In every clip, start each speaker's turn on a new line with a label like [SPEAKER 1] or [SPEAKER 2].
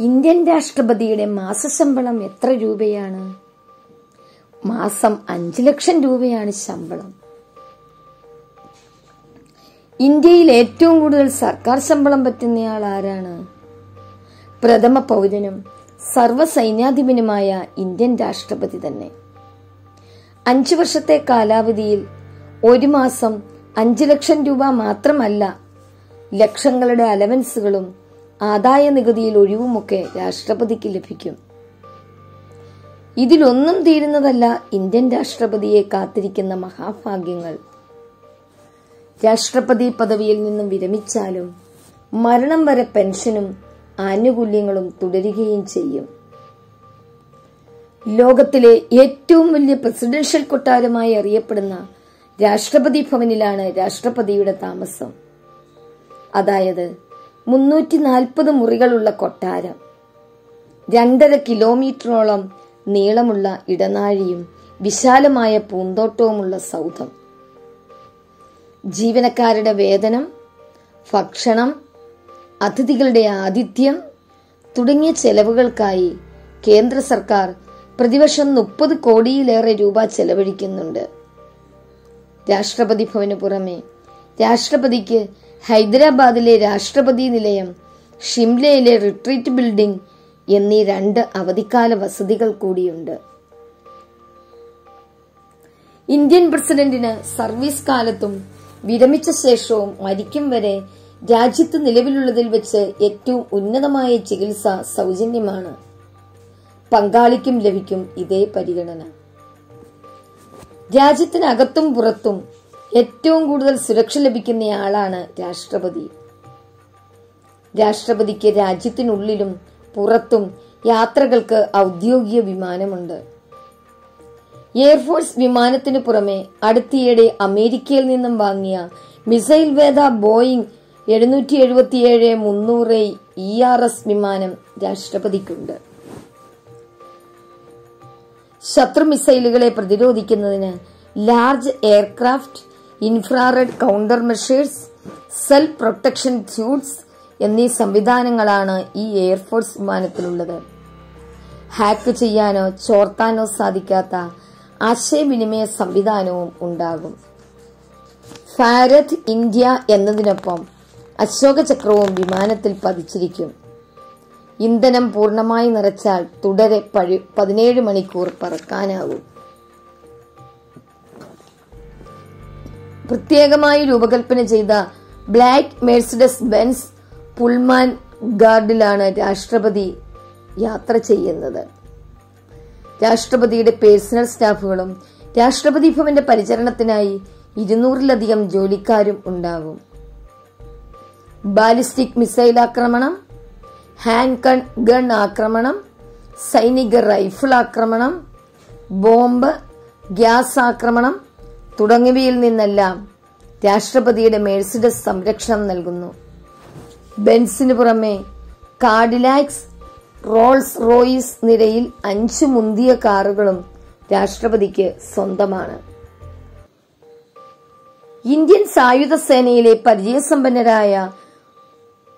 [SPEAKER 1] Indian രാഷ്ട്രപതിയുടെ മാസശമ്പളം എത്ര രൂപയാണ്? മാസം അഞ്ചു ലക്ഷം രൂപയാണ് ശമ്പളം. ഇന്ത്യയിൽ ഏറ്റവും കൂടുതൽ സർക്കാർ ശമ്പളം പറ്റുന്നയാൾ ആരാണ്? പ്രഥമ പൗരനും സർവസൈന്യാധിപനുമായ ഇന്ത്യൻ രാഷ്ട്രപതി തന്നെ. അഞ്ചു വർഷത്തെ കാലാവധിയിൽ ഒരു മാസം അഞ്ചു ലക്ഷം രൂപ മാത്രമല്ല ലക്ഷങ്ങളുടെ അലവൻസുകളും ആദായ നികുതിയിൽ ഒഴിവുമൊക്കെ രാഷ്ട്രപതിക്ക് ലഭിക്കും. ഇതിലൊന്നും തീരുന്നതല്ല ഇന്ത്യൻ രാഷ്ട്രപതിയെ കാത്തിരിക്കുന്ന മഹാഭാഗ്യങ്ങൾ. രാഷ്ട്രപതി പദവിയിൽ നിന്നും വിരമിച്ചാലും മരണം വരെ പെൻഷനും ആനുകൂല്യങ്ങളും തുടരുകയും ചെയ്യും. ലോകത്തിലെ ഏറ്റവും വലിയ പ്രസിഡൻഷ്യൽ കൊട്ടാരമായി അറിയപ്പെടുന്ന രാഷ്ട്രപതി ഭവനിലാണ് രാഷ്ട്രപതിയുടെ താമസം. അതായത് മുന്നൂറ്റി നാൽപ്പത് മുറികളുള്ള കൊട്ടാരം. രണ്ടര കിലോമീറ്ററോളം നീളമുള്ള ഇടനാഴിയും വിശാലമായ പൂന്തോട്ടവുമുള്ള സൗധം. ജീവനക്കാരുടെ വേതനം ഭക്ഷണം അതിഥികളുടെ ആതിഥ്യം തുടങ്ങിയ ചെലവുകൾക്കായി കേന്ദ്ര സർക്കാർ പ്രതിവർഷം മുപ്പത് കോടിയിലേറെ രൂപ ചെലവഴിക്കുന്നുണ്ട്. രാഷ്ട്രപതി ഭവന് പുറമെ രാഷ്ട്രപതിക്ക് ഹൈദരാബാദിലെ രാഷ്ട്രപതി നിലയം ഷിംലയിലെ റിട്രീറ്റ് ബിൽഡിംഗ് എന്നീ രണ്ട് അവധിക്കാല വസതികൾ കൂടിയുണ്ട്. ഇന്ത്യൻ പ്രസിഡന്റിന് സർവീസ് കാലത്തും വിരമിച്ച ശേഷവും മരിക്കും വരെ രാജ്യത്ത് നിലവിലുള്ളതിൽ വെച്ച് ഏറ്റവും ഉന്നതമായ ചികിത്സ സൗജന്യമാണ്. പങ്കാളിക്കും ലഭിക്കും ഇതേ പരിഗണന. രാജ്യത്തിനകത്തും പുറത്തും ഏറ്റവും കൂടുതൽ സുരക്ഷ ലഭിക്കുന്നയാളാണ് രാഷ്ട്രപതി. രാഷ്ട്രപതിക്ക് രാജ്യത്തിനുള്ളിലും പുറത്തും യാത്രകൾക്ക് ഔദ്യോഗിക വിമാനമുണ്ട്. എയർഫോഴ്സ് വിമാനത്തിനു പുറമെ അടുത്തിടെ അമേരിക്കയിൽ നിന്നും വാങ്ങിയ മിസൈൽ വേദ ബോയിങ് എഴുന്നൂറ്റി എഴുപത്തിയേഴ് മുന്നൂറ് ഇ ആർ എസ് വിമാനം രാഷ്ട്രപതിക്കുണ്ട്. ശത്രു മിസൈലുകളെ പ്രതിരോധിക്കുന്നതിന് large aircraft infrared counter measures self protection suites എന്നീ സംവിധാനങ്ങളാണ് ഈ എയർഫോഴ്സ് വിമാനത്തിലുള്ളത്. ഹാക്ക് ചെയ്യാനോ ചോർത്താനോ സാധിക്കാത്ത ആശയവിനിമയ സംവിധാനവും ഉണ്ടാകും. ഫാരത് ഇന്ത്യ എന്നതിനൊപ്പം അശോക ചക്രവും വിമാനത്തിൽ പതിച്ചിരിക്കും. ഇന്ധനം പൂർണമായി നിറച്ചാൽ തുടരെ പഴി പതിനേഴ് മണിക്കൂർ പറക്കാനാകും. പ്രത്യേകമായി രൂപകൽപ്പന ചെയ്ത ബ്ലാക്ക് മേഴ്സിഡസ് ബെൻസ് പുൾമാൻ ഗാർഡിലാണ് രാഷ്ട്രപതി യാത്ര ചെയ്യുന്നത്. രാഷ്ട്രപതിയുടെ പേഴ്സണൽ സ്റ്റാഫുകളും രാഷ്ട്രപതി ഭവന്റെ പരിചരണത്തിനായി ഇരുന്നൂറിലധികം ജോലിക്കാരും ഉണ്ടാകും ബാലിസ്റ്റിക് മിസൈൽ ആക്രമണം ഹാൻഡ് ഗൺ ആക്രമണം സൈനിക റൈഫിൾ ആക്രമണം ബോംബ് ഗ്യാസ് ആക്രമണം തുടങ്ങിയവയിൽ നിന്നെല്ലാം രാഷ്ട്രപതിയുടെ മേഴ്സിഡസ് സംരക്ഷണം നൽകുന്നു. ബെൻസിന് പുറമെ കാഡിലാക്സ് റോൾസ് റോയിസ് നിരയിൽ അഞ്ച് മുന്തിയ കാറുകളും രാഷ്ട്രപതിക്ക് സ്വന്തമാണ്. ഇന്ത്യൻ സായുധ സേനയിലെ പരിചയസമ്പന്നരായ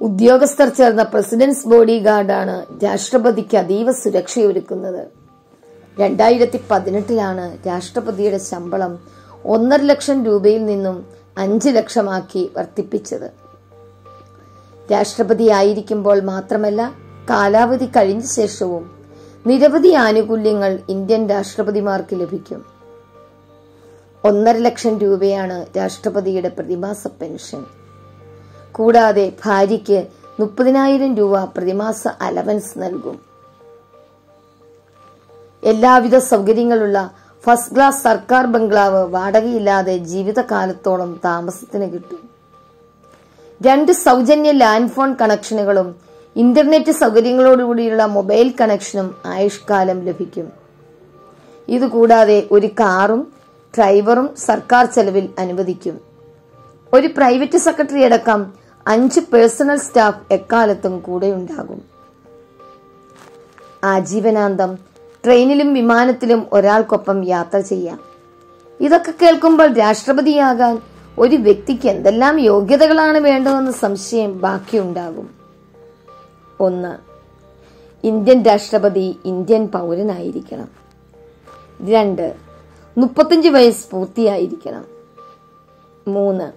[SPEAKER 1] ഉദ്യോഗസ്ഥർ ചേർന്ന പ്രസിഡന്റ്സ് ബോഡി ഗാർഡാണ് രാഷ്ട്രപതിക്ക് അതീവ സുരക്ഷയൊരുക്കുന്നത്. രണ്ടായിരത്തി പതിനെട്ടിലാണ് രാഷ്ട്രപതിയുടെ ശമ്പളം ഒന്നര ലക്ഷം രൂപയിൽ നിന്നും അഞ്ച് ലക്ഷമാക്കി വർദ്ധിപ്പിച്ചത്. രാഷ്ട്രപതി ആയിരിക്കുമ്പോൾ മാത്രമല്ല കാലാവധി കഴിഞ്ഞ ശേഷവും നിരവധി ആനുകൂല്യങ്ങൾ ഇന്ത്യൻ രാഷ്ട്രപതിമാർക്ക് ലഭിക്കും. ഒന്നര ലക്ഷം രൂപയാണ് രാഷ്ട്രപതിയുടെ പ്രതിമാസ പെൻഷൻ. കൂടാതെ ഭാര്യയ്ക്ക് മുപ്പതിനായിരം രൂപ പ്രതിമാസ അലവൻസ് നൽകും. എല്ലാവിധ സൗകര്യങ്ങളുള്ള ഫസ്റ്റ് ക്ലാസ് സർക്കാർ ബംഗ്ലാവ് വാടകയില്ലാതെ ജീവിതകാലത്തോളം താമസത്തിന് കിട്ടും. രണ്ട് സൗജന്യ ലാൻഡ് ഫോൺ കണക്ഷനുകളും ഇന്റർനെറ്റ് സൗകര്യങ്ങളോടുകൂടിയുള്ള മൊബൈൽ കണക്ഷനും ആയുഷ്കാലം ലഭിക്കും. ഇതുകൂടാതെ ഒരു കാറും ഡ്രൈവറും സർക്കാർ ചെലവിൽ അനുവദിക്കും. ഒരു പ്രൈവറ്റ് സെക്രട്ടറി അടക്കം അഞ്ച് പേഴ്സണൽ സ്റ്റാഫ് എക്കാലത്തും കൂടെയുണ്ടാകും. ആജീവനാന്തം ട്രെയിനിലും വിമാനത്തിലും ഒരാൾക്കൊപ്പം യാത്ര ചെയ്യാം. ഇതൊക്കെ കേൾക്കുമ്പോൾ രാഷ്ട്രപതിയാകാൻ ഒരു വ്യക്തിക്ക് എന്തെല്ലാം യോഗ്യതകളാണ് വേണ്ടതെന്ന സംശയം ബാക്കിയുണ്ടാകും. ഒന്ന് ഇന്ത്യൻ രാഷ്ട്രപതി ഇന്ത്യൻ പൗരനായിരിക്കണം. രണ്ട് മുപ്പത്തഞ്ച് വയസ്സ് പൂർത്തിയായിരിക്കണം. മൂന്ന്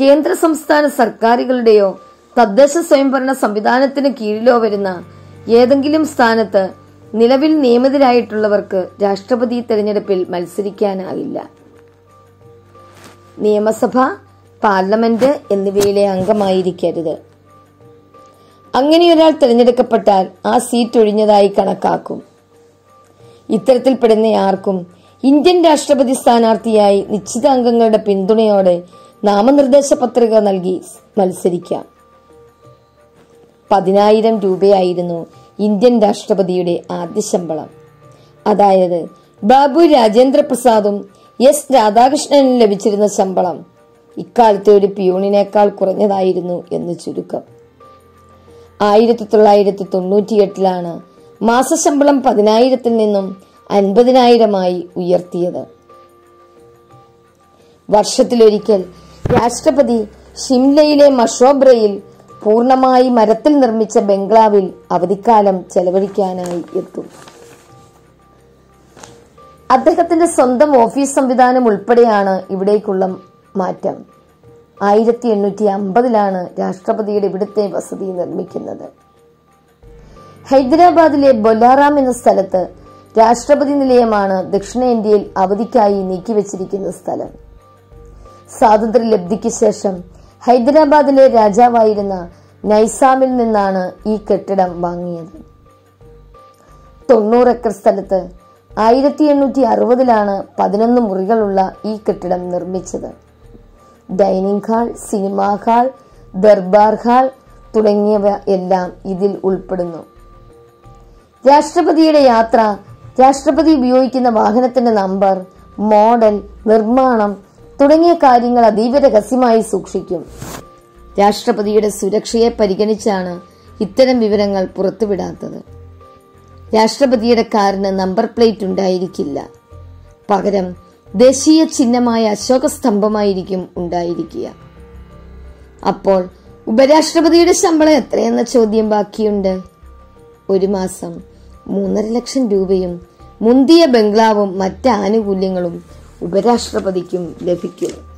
[SPEAKER 1] കേന്ദ്ര സംസ്ഥാന സർക്കാരുകളുടെയോ തദ്ദേശ സ്വയംഭരണ സംവിധാനത്തിന് കീഴിലോ വരുന്ന ഏതെങ്കിലും സ്ഥാനത്ത് നിലവിൽ നിയമിതരായിട്ടുള്ളവർക്ക് രാഷ്ട്രപതി തെരഞ്ഞെടുപ്പിൽ മത്സരിക്കാനാവില്ല. നിയമസഭ പാർലമെന്റ് എന്നിവയിലെ അംഗമായിരിക്കരുത്. അങ്ങനെയൊരാൾ തിരഞ്ഞെടുക്കപ്പെട്ടാൽ ആ സീറ്റ് ഒഴിഞ്ഞതായി കണക്കാക്കും. ഇത്തരത്തിൽപ്പെടുന്ന ആർക്കും ഇന്ത്യൻ രാഷ്ട്രപതി സ്ഥാനാർത്ഥിയായി നിശ്ചിത അംഗങ്ങളുടെ പിന്തുണയോടെ നാമനിർദ്ദേശ പത്രിക നൽകി മത്സരിക്കാം. പതിനായിരം രൂപയായിരുന്നു ഇന്ത്യൻ രാഷ്ട്രപതിയുടെ ആദ്യ ശമ്പളം. അതായത് ബാബു രാജേന്ദ്ര പ്രസാദും എസ് രാധാകൃഷ്ണനും ലഭിച്ചിരുന്ന ശമ്പളം ഇക്കാലത്തെ ഒരു പ്യൂണിനേക്കാൾ കുറഞ്ഞതായിരുന്നു എന്ന് ചുരുക്കം. ആയിരത്തി തൊള്ളായിരത്തി തൊണ്ണൂറ്റിയെട്ടിലാണ് മാസശമ്പളം പതിനായിരത്തിൽ നിന്നും അൻപതിനായിരമായി ഉയർത്തിയത്. വർഷത്തിലൊരിക്കൽ രാഷ്ട്രപതി ഷിംലയിലെ മഷോബ്രയിൽ പൂർണമായി മരത്തിൽ നിർമ്മിച്ച ബംഗ്ലാവിൽ അവധിക്കാലം ചെലവഴിക്കാനായി എത്തും. അദ്ദേഹത്തിന്റെ സ്വന്തം ഓഫീസ് സംവിധാനം ഉൾപ്പെടെയാണ് ഇവിടേക്കുള്ള മാറ്റം. ആയിരത്തി എണ്ണൂറ്റി അമ്പതിലാണ് രാഷ്ട്രപതിയുടെ ഇവിടുത്തെ വസതി നിർമ്മിക്കുന്നത്. ഹൈദരാബാദിലെ ബൊലാറാം എന്ന സ്ഥലത്ത് രാഷ്ട്രപതി നിലയമാണ് ദക്ഷിണേന്ത്യയിൽ അവധിക്കായി നീക്കിവച്ചിരിക്കുന്ന സ്ഥലം. സ്വാതന്ത്ര്യ ലബ്ധിക്ക് ശേഷം ഹൈദരാബാദിലെ രാജാവായിരുന്ന നൈസാമിൽ നിന്നാണ് ഈ കെട്ടിടം വാങ്ങിയത്. തൊണ്ണൂറ് ഏക്കർ സ്ഥലത്ത് ആയിരത്തി എണ്ണൂറ്റി അറുപതിലാണ് പതിനൊന്ന് മുറികളുള്ള ഈ കെട്ടിടം നിർമ്മിച്ചത്. Dining hall cinema hall Darbar hall തുടങ്ങിയവ എല്ലാം ഇതിൽ ഉൾപ്പെടുന്നു. രാഷ്ട്രപതിയുടെ യാത്ര രാഷ്ട്രപതി ഉപയോഗിക്കുന്ന വാഹനത്തിന്റെ നമ്പർ മോഡൽ നിർമ്മാണം തുടങ്ങിയ കാര്യങ്ങൾ അതീവ രഹസ്യമായി സൂക്ഷിക്കും. രാഷ്ട്രപതിയുടെ സുരക്ഷയെ പരിഗണിച്ചാണ് ഇത്തരം വിവരങ്ങൾ പുറത്തുവിടാത്തത്. രാഷ്ട്രപതിയുടെ കാറിന് നമ്പർ പ്ലേറ്റ് ഉണ്ടായിരിക്കില്ല. പകരം ദേശീയ ചിഹ്നമായ അശോക സ്തംഭമായിരിക്കും ഉണ്ടായിരിക്കുക. അപ്പോൾ ഉപരാഷ്ട്രപതിയുടെ ശമ്പളം എത്രയെന്ന ചോദ്യം ബാക്കിയുണ്ട്. ഒരു മാസം മൂന്നര ലക്ഷം രൂപയും മുന്തിയ ബംഗ്ലാവും മറ്റ് ആനുകൂല്യങ്ങളും ഉപരാഷ്ട്രപതിക്കും ലഭിക്കും.